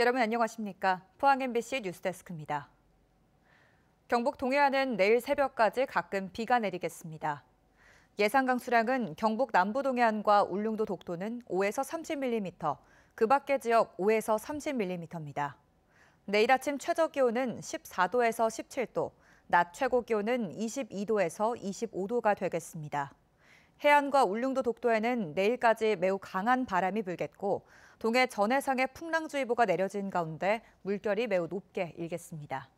여러분 안녕하십니까? 포항 MBC 뉴스데스크입니다. 경북 동해안은 내일 새벽까지 가끔 비가 내리겠습니다. 예상 강수량은 경북 남부 동해안과 울릉도 독도는 5에서 30mm, 그 밖의 지역 5에서 30mm입니다. 내일 아침 최저 기온은 14도에서 17도, 낮 최고 기온은 22도에서 25도가 되겠습니다. 해안과 울릉도 독도에는 내일까지 매우 강한 바람이 불겠고 동해 전해상에 풍랑주의보가 내려진 가운데 물결이 매우 높게 일겠습니다.